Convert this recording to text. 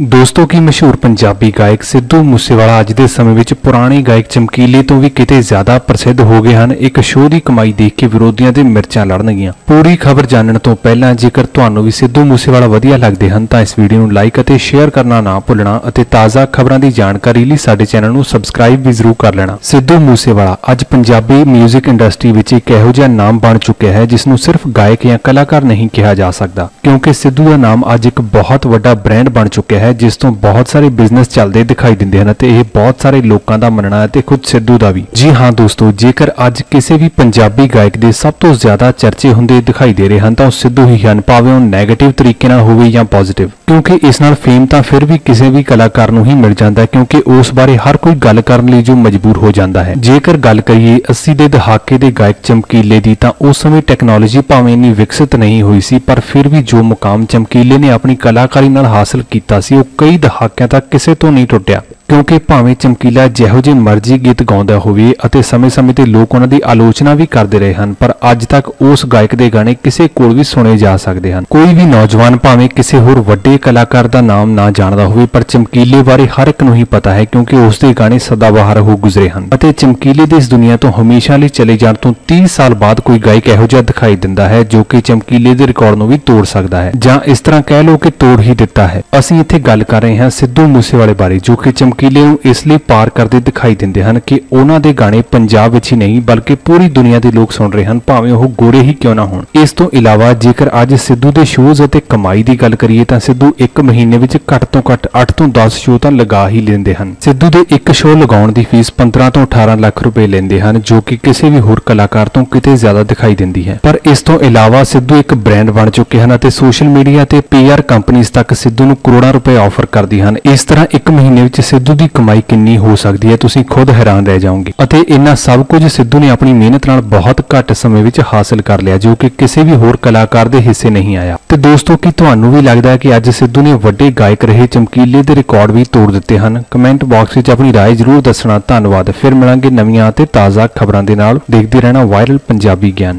ਦੋਸਤੋ, ਕੀ ਮਸ਼ਹੂਰ ਪੰਜਾਬੀ ਗਾਇਕ ਸਿੱਧੂ ਮੂਸੇਵਾਲਾ ਅੱਜ ਦੇ ਸਮੇਂ ਵਿੱਚ ਪੁਰਾਣੇ ਗਾਇਕ ਚਮਕੀਲੇ ਤੋਂ ਵੀ ਕਿਤੇ ਜ਼ਿਆਦਾ ਪ੍ਰਸਿੱਧ ਹੋ ਗਏ ਹਨ? ਇੱਕ ਸ਼ੋਅ ਦੀ ਕਮਾਈ ਦੇਖ ਕੇ ਵਿਰੋਧੀਆਂ ਦੇ ਮਿਰਚਾਂ ਲੜਨਗੀਆਂ। ਪੂਰੀ ਖਬਰ ਜਾਣਨ ਤੋਂ ਪਹਿਲਾਂ ਜੇਕਰ ਤੁਹਾਨੂੰ ਵੀ ਸਿੱਧੂ ਮੂਸੇਵਾਲਾ ਵਧੀਆ ਲੱਗਦੇ ਹਨ, ਤਾਂ ਇਸ ਵੀਡੀਓ ਨੂੰ ਲਾਈਕ ਅਤੇ ਸ਼ੇਅਰ ਕਰਨਾ ਨਾ ਭੁੱਲਣਾ ਅਤੇ ਤਾਜ਼ਾ ਖਬਰਾਂ ਦੀ ਜਾਣਕਾਰੀ ਲਈ ਸਾਡੇ ਚੈਨਲ ਨੂੰ ਸਬਸਕ੍ਰਾਈਬ ਵੀ ਜ਼ਰੂਰ ਕਰ ਲੈਣਾ। ਸਿੱਧੂ ਮੂਸੇਵਾਲਾ ਅੱਜ ਪੰਜਾਬੀ 뮤직 ਇੰਡਸਟਰੀ ਵਿੱਚ ਇੱਕ ਇਹੋ ਜਿਹਾ ਨਾਮ ਬਣ ਚੁੱਕਿਆ ਹੈ ਜਿਸ ਨੂੰ ਸਿਰਫ ਗਾਇਕ ਜਾਂ ਕਲਾਕਾਰ ਨਹੀਂ ਕਿਹਾ ਜਾ ਸਕਦਾ, ਕਿਉਂਕਿ ਸਿੱਧੂ ਦਾ ਨਾਮ ਅੱਜ ਇੱਕ ਬਹੁਤ ਵੱਡਾ ਬ੍ਰਾਂਡ ਬਣ ਚੁੱਕਿਆ ਹੈ ਜਿਸ ਤੋਂ ਬਹੁਤ ਸਾਰੇ ਬਿਜ਼ਨਸ ਚੱਲਦੇ ਦਿਖਾਈ ਦਿੰਦੇ ਹਨ ਅਤੇ ਇਹ ਬਹੁਤ ਸਾਰੇ ਲੋਕਾਂ ਦਾ ਮੰਨਣਾ ਹੈ ਤੇ ਖੁਦ ਸਿੱਧੂ ਦਾ ਵੀ। ਜੀ ਹਾਂ ਦੋਸਤੋ, ਜੇਕਰ ਅੱਜ ਕਿਸੇ ਵੀ ਪੰਜਾਬੀ ਗਾਇਕ ਦੇ ਸਭ ਤੋਂ ਜ਼ਿਆਦਾ ਚਰਚੇ ਹੁੰਦੇ ਦਿਖਾਈ ਦੇ ਰਹੇ ਹਨ, ਤਾਂ ਉਹ ਸਿੱਧੂ ਹੀ ਹਨ, ਭਾਵੇਂ ਉਹ 네ਗੇਟਿਵ ਤਰੀਕੇ ਨਾਲ ਹੋਵੇ ਜਾਂ ਪੋਜ਼ਿਟਿਵ ਕਿਉਂਕਿ ਇਸ ਨਾਲ ਫੇਮ ਤਾਂ ਫਿਰ ਵੀ ਕਿਸੇ ਵੀ ਕਲਾਕਾਰ ਨੂੰ ਹੀ ਮਿਲ ਜਾਂਦਾ ਹੈ, ਕਿਉਂਕਿ ਉਸ ਬਾਰੇ ਹਰ ਕੋਈ ਗੱਲ ਕਰਨ ਲਈ ਜੋ ਮਜਬੂਰ ਹੋ ਜਾਂਦਾ ਹੈ। ਜੇਕਰ ਗੱਲ ਕਰੀਏ 80 ਦੇ ਦਹਾਕੇ ਦੇ ਗਾਇਕ ਚਮਕੀਲੇ ਦੀ, ਤਾਂ ਉਸ ਸਮੇਂ ਟੈਕਨੋਲੋਜੀ ਭਾਵੇਂ ਇੰਨੀ ਵਿਕਸਿਤ ਨਹੀਂ ਹੋਈ ਸੀ, ਪਰ ਫਿਰ ਵੀ ਜੋ ਮੁਕਾਮ ਚਮਕੀਲੇ ਨੇ ਆਪਣੀ ਕਲਾਕਾਰੀ ਨਾਲ ਹਾਸਲ ਕੀਤਾ ਸੀ ਉਹ ਕਈ ਦਹਾਕਿਆਂ ਤੱਕ ਕਿਸੇ ਤੋਂ ਨਹੀਂ ਟੁੱਟਿਆ। ਕਿਉਂਕਿ ਭਾਵੇਂ ਚਮਕੀਲਾ ਜਿਹੋ ਜਿਹੇ ਮਰਜ਼ੀ ਗੀਤ ਗਾਉਂਦਾ ਹੋਵੇ ਅਤੇ ਸਮੇਂ-ਸਮੇਂ ਤੇ ਲੋਕ ਉਹਨਾਂ ਦੀ ਆਲੋਚਨਾ ਵੀ ਕਰਦੇ ਰਹੇ ਹਨ, ਪਰ ਅੱਜ ਤੱਕ ਉਸ ਗਾਇਕ ਦੇ ਗਾਣੇ ਕਿਸੇ ਕੋਲ ਵੀ ਸੁਣੇ ਜਾ ਸਕਦੇ ਹਨ। ਕੋਈ ਵੀ ਨੌਜਵਾਨ ਭਾਵੇਂ ਕਿਸੇ ਹੋਰ ਵੱਡੇ ਕਲਾਕਾਰ ਦਾ ਨਾਮ ਨਾ ਜਾਣਦਾ ਹੋਵੇ, ਪਰ ਚਮਕੀਲੇ ਬਾਰੇ ਹਰ ਇੱਕ ਨੂੰ ਹੀ ਪਤਾ ਹੈ ਕਿਉਂਕਿ ਉਸ ਦੇ ਗਾਣੇ ਸਦਾਬਹਾਰ ਹੋ ਗੁਜ਼ਰੇ ਹਨ ਅਤੇ ਚਮਕੀਲੇ ਦੇ ਇਸ ਦੁਨੀਆ ਤੋਂ ਹਮੇਸ਼ਾ ਲਈ ਚਲੇ ਜਾਣ ਤੋਂ 30 ਸਾਲ ਬਾਅਦ ਕੋਈ ਗਾਇਕ ਇਹੋ ਜਿਹਾ ਦਿਖਾਈ ਦਿੰਦਾ ਹੈ ਜੋ ਕਿ ਚਮਕੀਲੇ ਦੇ ਰਿਕਾਰਡ ਨੂੰ ਵੀ ਤੋੜ ਸਕਦਾ ਹੈ ਜਾਂ ਇਸ ਤਰ੍ਹਾਂ ਕਹਿ ਲਓ ਕਿ ਤੋੜ ਹੀ ਦਿੱਤਾ ਹੈ। ਅਸੀਂ ਇੱਥੇ ਗੱਲ ਕਰ ਰਹੇ ਹਾਂ ਸਿੱਧੂ ਮੂਸੇਵਾਲੇ ਬਾਰੇ ਜੋ ਕਿ ਚਮਕ ਕਿਲੇ ਨੂੰ ਇਸ ਲਈ ਪਾਰ ਕਰਦੇ ਦਿਖਾਈ ਦਿੰਦੇ ਹਨ ਕਿ ਉਹਨਾਂ ਦੇ ਗਾਣੇ ਪੰਜਾਬ ਵਿੱਚ ਹੀ ਨਹੀਂ, ਬਲਕਿ ਪੂਰੀ ਦੁਨੀਆ ਦੇ ਲੋਕ ਸੁਣ ਰਹੇ ਹਨ, ਭਾਵੇਂ ਉਹ ਗੋਰੇ ਹੀ ਕਿਉਂ ਨਾ ਹੋਣ। ਇਸ ਤੋਂ ਇਲਾਵਾ ਜੇਕਰ ਅੱਜ ਸਿੱਧੂ ਦੇ ਸ਼ੋਜ਼ ਅਤੇ ਕਮਾਈ ਦੀ ਗੱਲ ਕਰੀਏ ਤਾਂ ਸਿੱਧੂ ਇੱਕ ਮਹੀਨੇ ਵਿੱਚ ਘੱਟ ਤੋਂ ਘੱਟ 8 ਤੋਂ 10 ਸ਼ੋਅ ਤਾਂ ਲਗਾ ਹੀ ਲੈਂਦੇ ਹਨ। ਸਿੱਧੂ ਦੇ ਇੱਕ ਸ਼ੋਅ ਲਗਾਉਣ ਦੀ ਫੀਸ 15 ਤੋਂ 18 ਲੱਖ ਰੁਪਏ ਲੈਂਦੇ ਹਨ, ਜੋ ਕਿ ਕਿਸੇ ਵੀ ਹੋਰ ਕਲਾਕਾਰ ਤੋਂ ਕਿਤੇ ਜ਼ਿਆਦਾ ਦਿਖਾਈ ਦਿੰਦੀ ਹੈ। ਪਰ ਇਸ ਤੋਂ ਇਲਾਵਾ ਸਿੱਧੂ ਇੱਕ ਬ੍ਰਾਂਡ ਬਣ ਚੁੱਕੇ ਹਨ ਅਤੇ ਸੋਸ਼ਲ ਮੀਡੀਆ ਤੇ ਪੀਆਰ ਕੰਪਨੀਆਂ ਤੱਕ ਸਿੱਧੂ ਨੂੰ ਕਰੋੜਾਂ ਰੁਪਏ ਆਫਰ ਕਰਦੀ ਹਨ। ਇਸ ਤਰ੍ਹਾਂ ਇੱਕ ਮਹੀਨੇ ਵਿੱਚ ਸਿੱਧੂ ਦੀ ਕਮਾਈ ਕਿੰਨੀ ਹੋ ਸਕਦੀ ਹੈ ਤੁਸੀਂ ਖੁਦ ਹੈਰਾਨ ਰਹਿ ਜਾਓਗੇ ਅਤੇ ਇਹਨਾਂ ਸਭ ਕੁਝ ਸਿੱਧੂ ਨੇ ਆਪਣੀ ਮਿਹਨਤ ਨਾਲ ਬਹੁਤ ਘੱਟ ਸਮੇਂ ਵਿੱਚ ਹਾਸਲ ਕਰ ਲਿਆ ਜੋ ਕਿ ਕਿਸੇ ਵੀ ਹੋਰ ਕਲਾਕਾਰ ਦੇ ਹਿੱਸੇ ਨਹੀਂ ਆਇਆ ਤੇ ਦੋਸਤੋ ਕੀ ਤੁਹਾਨੂੰ ਵੀ ਲੱਗਦਾ ਹੈ ਕਿ ਅੱਜ ਸਿੱਧੂ ਨੇ ਵੱਡੇ ਗਾਇਕ ਰਹੇ ਚਮਕੀਲੇ ਦੇ ਰਿਕਾਰਡ ਵੀ ਤੋੜ ਦਿੱਤੇ ਹਨ ਕਮੈਂਟ ਬਾਕਸ ਵਿੱਚ ਆਪਣੀ رائے ਜ਼ਰੂਰ ਦੱਸਣਾ ਧੰਨਵਾਦ ਫਿਰ ਮਿਲਾਂਗੇ ਨਵੀਆਂ ਅਤੇ ਤਾਜ਼ਾ ਖਬਰਾਂ ਦੇ ਨਾਲ ਦੇਖਦੇ ਰਹਿਣਾ ਵਾਇਰਲ ਪੰਜਾਬੀ ਗਿਆਨ